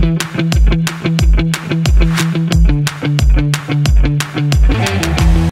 Thank you.